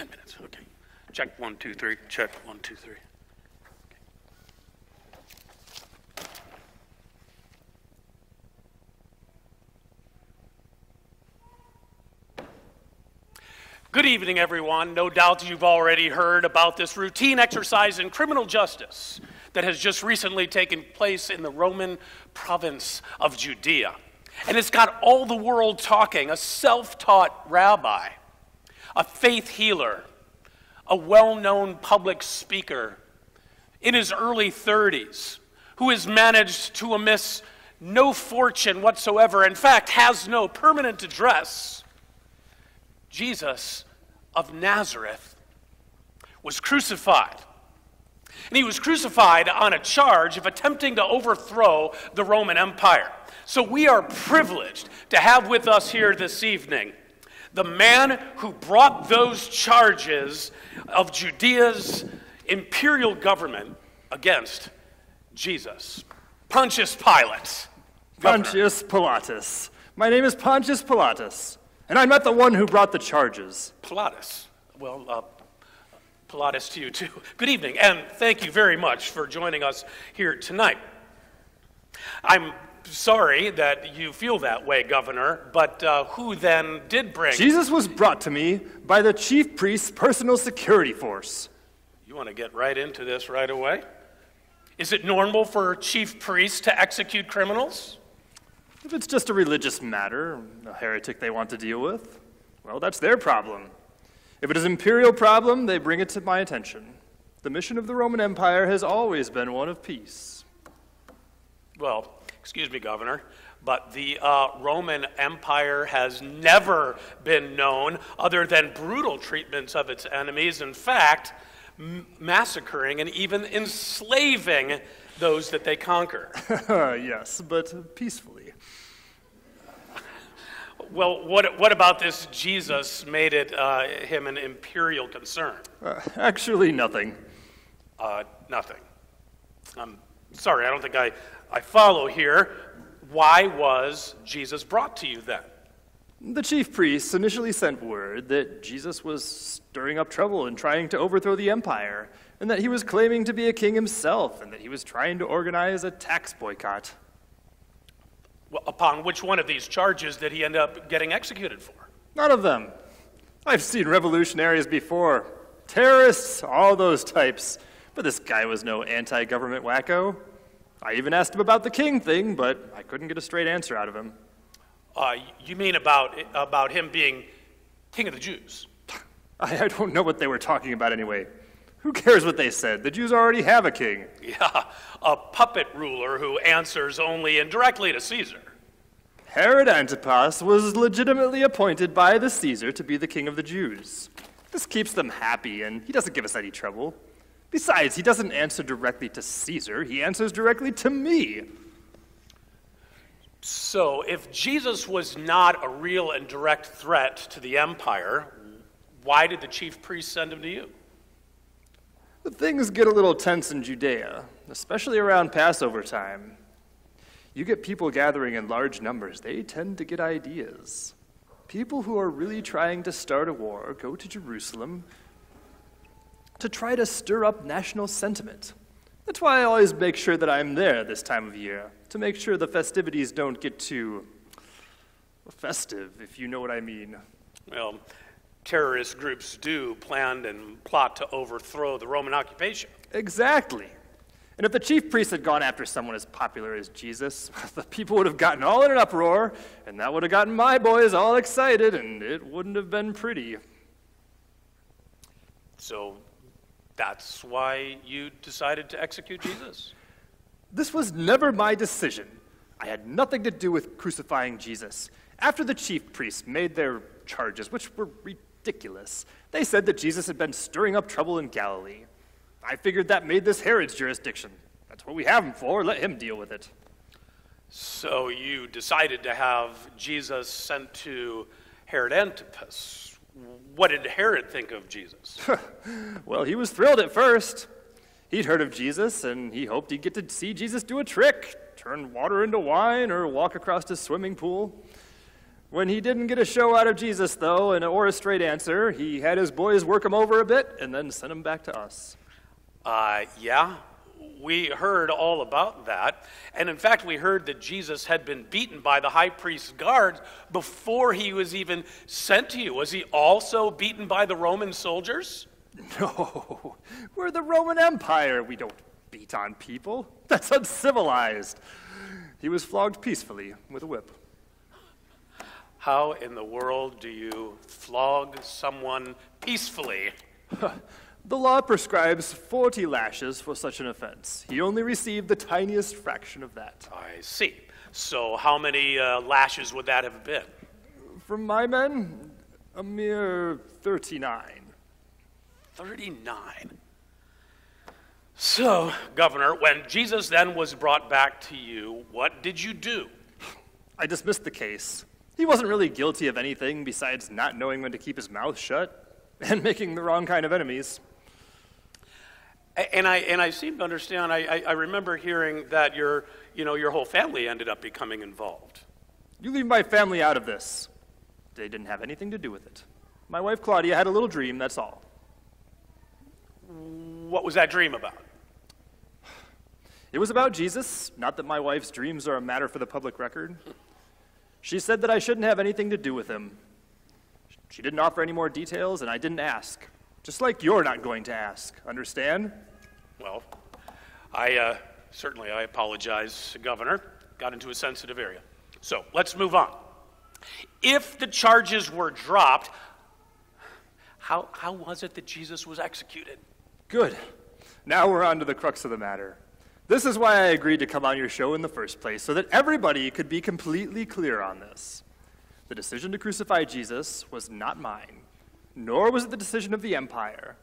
10 minutes, okay. Check one, two, three. Check one, two, three. Good evening, everyone. No doubt you've already heard about this routine exercise in criminal justice that has just recently taken place in the Roman province of Judea. And it's got all the world talking a self taught rabbi, a faith healer, a well known public speaker in his early 30s who has managed to amass no fortune whatsoever, in fact, has no permanent address Jesus of Nazareth was crucified. And he was crucified on a charge of attempting to overthrow the Roman Empire. So we are privileged to have with us here this evening the man who brought those charges of Judea's imperial government against Jesus Pontius Pilate. Governor. Pontius Pilatus. My name is Pontius Pilatus. And I'm not the one who brought the charges. Pilatus. Well, uh, Pilatus to you too. Good evening, and thank you very much for joining us here tonight. I'm sorry that you feel that way, Governor, but uh, who then did bring. Jesus was brought to me by the chief priest's personal security force. You want to get right into this right away? Is it normal for chief priests to execute criminals? If it's just a religious matter, a heretic they want to deal with, well, that's their problem. If it is an imperial problem, they bring it to my attention. The mission of the Roman Empire has always been one of peace. Well, excuse me, Governor, but the uh, Roman Empire has never been known other than brutal treatments of its enemies. In fact, m- massacring and even enslaving those that they conquer. yes, but peacefully. Well, what, what about this Jesus made it uh, him an imperial concern? Uh, actually, nothing. Uh, nothing. I'm sorry, I don't think I, I follow here. Why was Jesus brought to you then? The chief priests initially sent word that Jesus was stirring up trouble and trying to overthrow the empire, and that he was claiming to be a king himself, and that he was trying to organize a tax boycott. Well, upon which one of these charges did he end up getting executed for? None of them. I've seen revolutionaries before, terrorists, all those types, but this guy was no anti government wacko. I even asked him about the king thing, but I couldn't get a straight answer out of him. Uh, you mean about, about him being king of the Jews? I, I don't know what they were talking about anyway. Who cares what they said? The Jews already have a king. Yeah, a puppet ruler who answers only indirectly to Caesar. Herod Antipas was legitimately appointed by the Caesar to be the king of the Jews. This keeps them happy, and he doesn't give us any trouble. Besides, he doesn't answer directly to Caesar, he answers directly to me. So, if Jesus was not a real and direct threat to the empire, why did the chief priests send him to you? Things get a little tense in Judea, especially around Passover time. You get people gathering in large numbers, they tend to get ideas. People who are really trying to start a war go to Jerusalem to try to stir up national sentiment. That's why I always make sure that I'm there this time of year, to make sure the festivities don't get too festive, if you know what I mean. Well, terrorist groups do plan and plot to overthrow the Roman occupation. Exactly. And if the chief priest had gone after someone as popular as Jesus, the people would have gotten all in an uproar, and that would have gotten my boys all excited, and it wouldn't have been pretty. So that's why you decided to execute Jesus? This was never my decision. I had nothing to do with crucifying Jesus. After the chief priests made their charges, which were ridiculous. They said that Jesus had been stirring up trouble in Galilee. I figured that made this Herod's jurisdiction. That's what we have him for. Let him deal with it. So you decided to have Jesus sent to Herod Antipas. What did Herod think of Jesus? well, he was thrilled at first. He'd heard of Jesus, and he hoped he'd get to see Jesus do a trick turn water into wine or walk across a swimming pool. When he didn't get a show out of Jesus, though, and or a straight answer, he had his boys work him over a bit and then sent him back to us. Uh, yeah, we heard all about that. And in fact, we heard that Jesus had been beaten by the high priest's guards before he was even sent to you. Was he also beaten by the Roman soldiers? No, we're the Roman Empire. We don't beat on people. That's uncivilized. He was flogged peacefully with a whip. How in the world do you flog someone peacefully? The law prescribes 40 lashes for such an offense. He only received the tiniest fraction of that. I see. So, how many uh, lashes would that have been? From my men, a mere 39. 39. So, Governor, when Jesus then was brought back to you, what did you do? I dismissed the case. He wasn't really guilty of anything besides not knowing when to keep his mouth shut and making the wrong kind of enemies. And I, and I seem to understand, I, I remember hearing that your, you know, your whole family ended up becoming involved. You leave my family out of this. They didn't have anything to do with it. My wife Claudia had a little dream, that's all. What was that dream about? It was about Jesus, not that my wife's dreams are a matter for the public record. She said that I shouldn't have anything to do with him. She didn't offer any more details, and I didn't ask. Just like you're not going to ask. Understand? Well, I uh, certainly I apologize, Governor. Got into a sensitive area. So let's move on. If the charges were dropped, how, how was it that Jesus was executed? Good. Now we're on to the crux of the matter. This is why I agreed to come on your show in the first place, so that everybody could be completely clear on this. The decision to crucify Jesus was not mine, nor was it the decision of the empire.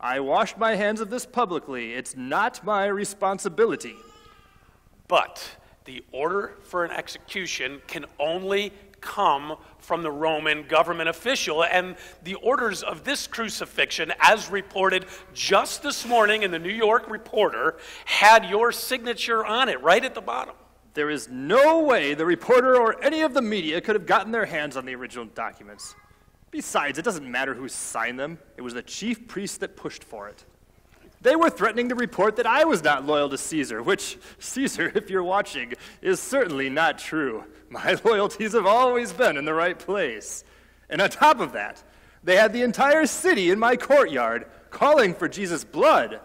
I washed my hands of this publicly. It's not my responsibility. But the order for an execution can only come from the Roman government official. And the orders of this crucifixion, as reported just this morning in the New York Reporter, had your signature on it right at the bottom. There is no way the reporter or any of the media could have gotten their hands on the original documents. Besides, it doesn't matter who signed them, it was the chief priest that pushed for it. They were threatening to report that I was not loyal to Caesar, which, Caesar, if you're watching, is certainly not true. My loyalties have always been in the right place. And on top of that, they had the entire city in my courtyard calling for Jesus' blood.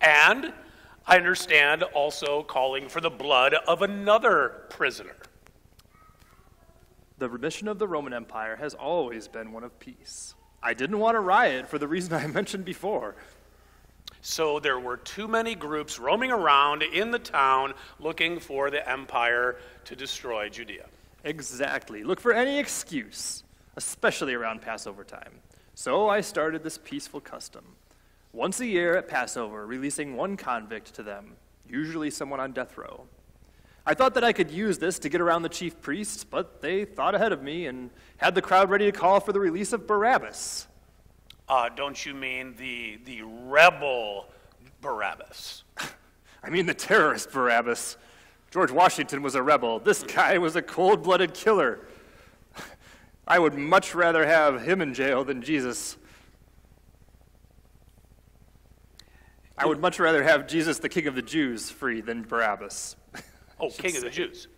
And I understand also calling for the blood of another prisoner. The remission of the Roman Empire has always been one of peace. I didn't want to riot for the reason I mentioned before. So there were too many groups roaming around in the town looking for the empire to destroy Judea. Exactly. Look for any excuse, especially around Passover time. So I started this peaceful custom. Once a year at Passover, releasing one convict to them, usually someone on death row. I thought that I could use this to get around the chief priests, but they thought ahead of me and had the crowd ready to call for the release of Barabbas. Uh, don't you mean the, the rebel Barabbas? I mean the terrorist Barabbas. George Washington was a rebel. This guy was a cold blooded killer. I would much rather have him in jail than Jesus. I would much rather have Jesus, the King of the Jews, free than Barabbas. Oh, King of the Jews.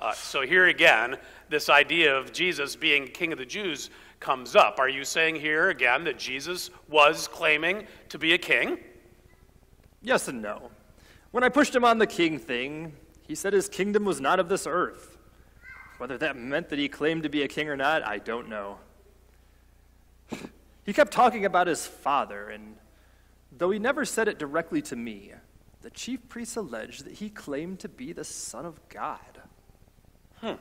Uh, so here again, this idea of Jesus being King of the Jews comes up. Are you saying here again that Jesus was claiming to be a king? Yes and no. When I pushed him on the king thing, he said his kingdom was not of this earth. Whether that meant that he claimed to be a king or not, I don't know. He kept talking about his father, and though he never said it directly to me, the chief priests alleged that he claimed to be the Son of God. Hmm.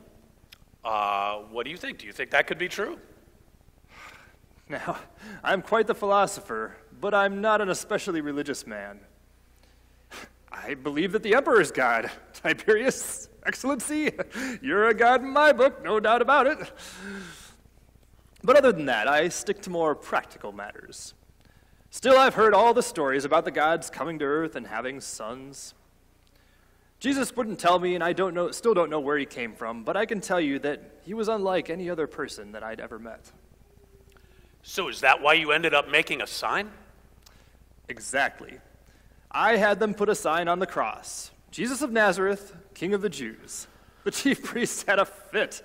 Uh, what do you think? Do you think that could be true? Now, I'm quite the philosopher, but I'm not an especially religious man. I believe that the emperor is God. Tiberius, Excellency, you're a god in my book, no doubt about it. But other than that, I stick to more practical matters. Still, I've heard all the stories about the gods coming to earth and having sons. Jesus wouldn't tell me, and I don't know, still don't know where he came from, but I can tell you that he was unlike any other person that I'd ever met. So, is that why you ended up making a sign? Exactly. I had them put a sign on the cross Jesus of Nazareth, King of the Jews. The chief priests had a fit.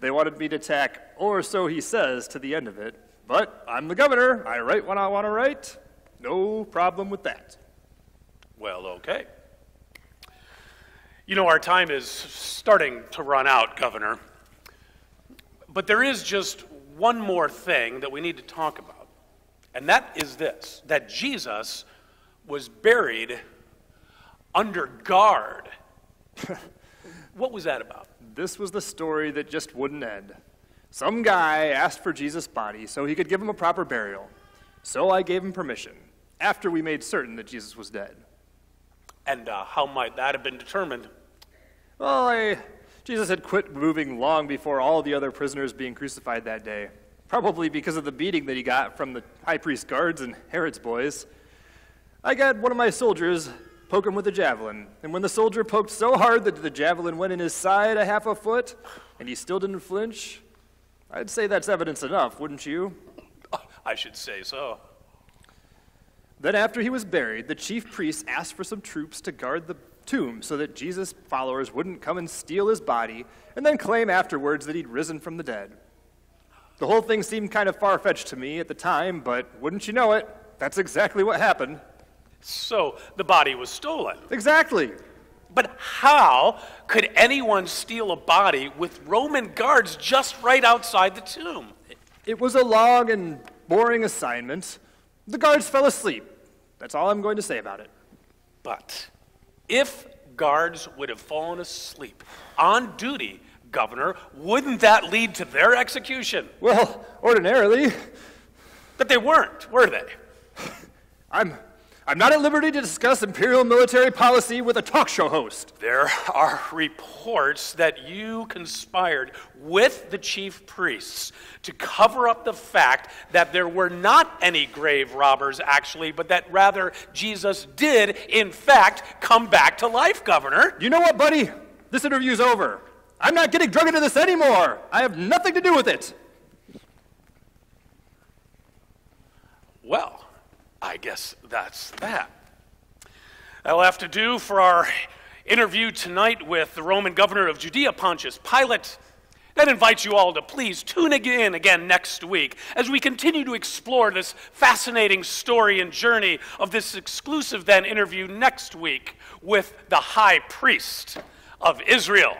They wanted me to tack, or so he says, to the end of it. But I'm the governor. I write when I want to write. No problem with that. Well, okay. You know, our time is starting to run out, Governor. But there is just one more thing that we need to talk about, and that is this that Jesus was buried under guard. what was that about? This was the story that just wouldn't end. Some guy asked for Jesus' body so he could give him a proper burial. So I gave him permission, after we made certain that Jesus was dead. And uh, how might that have been determined? Well, I, Jesus had quit moving long before all the other prisoners being crucified that day, probably because of the beating that he got from the high priest's guards and Herod's boys. I got one of my soldiers poke him with a javelin, and when the soldier poked so hard that the javelin went in his side a half a foot, and he still didn't flinch, I'd say that's evidence enough, wouldn't you? I should say so. Then, after he was buried, the chief priests asked for some troops to guard the tomb so that Jesus' followers wouldn't come and steal his body and then claim afterwards that he'd risen from the dead. The whole thing seemed kind of far fetched to me at the time, but wouldn't you know it, that's exactly what happened. So the body was stolen. Exactly. But how could anyone steal a body with Roman guards just right outside the tomb? It was a long and boring assignment. The guards fell asleep. That's all I'm going to say about it. But if guards would have fallen asleep on duty, Governor, wouldn't that lead to their execution? Well, ordinarily. But they weren't, were they? I'm I'm not at liberty to discuss imperial military policy with a talk show host. There are reports that you conspired with the chief priests to cover up the fact that there were not any grave robbers, actually, but that rather Jesus did, in fact, come back to life, Governor. You know what, buddy? This interview's over. I'm not getting drug into this anymore. I have nothing to do with it. Well, I guess that's that. That'll have to do for our interview tonight with the Roman governor of Judea, Pontius Pilate. That invites you all to please tune in again next week as we continue to explore this fascinating story and journey of this exclusive then interview next week with the high priest of Israel.